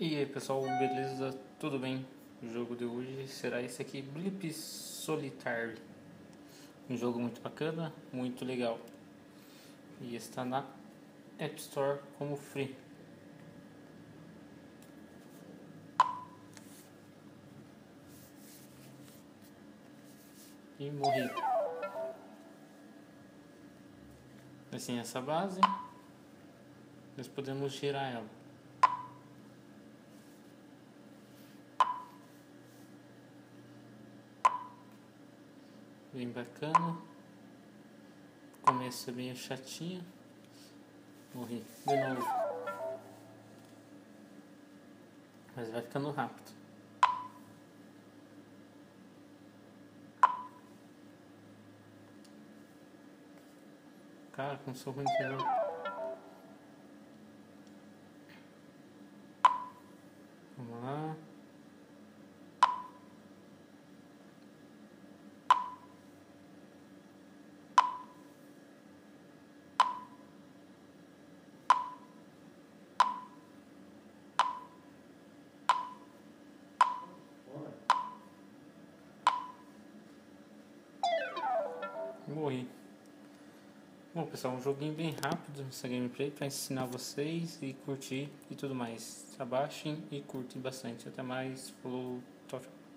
E aí pessoal, beleza? Tudo bem? O jogo de hoje será esse aqui, Blip Solitaire. Um jogo muito bacana, muito legal. E está na App Store como free. E morri. Assim, essa base, nós podemos girar ela. Bem bacana. Começa bem chatinho. Morri de novo. Mas vai ficando rápido. Cara, como sou ruim de. Morri. Bom pessoal, um joguinho bem rápido essa gameplay para ensinar vocês e curtir e tudo mais. Abaixem e curtem bastante. Até mais. Falou. Tchau, tchau.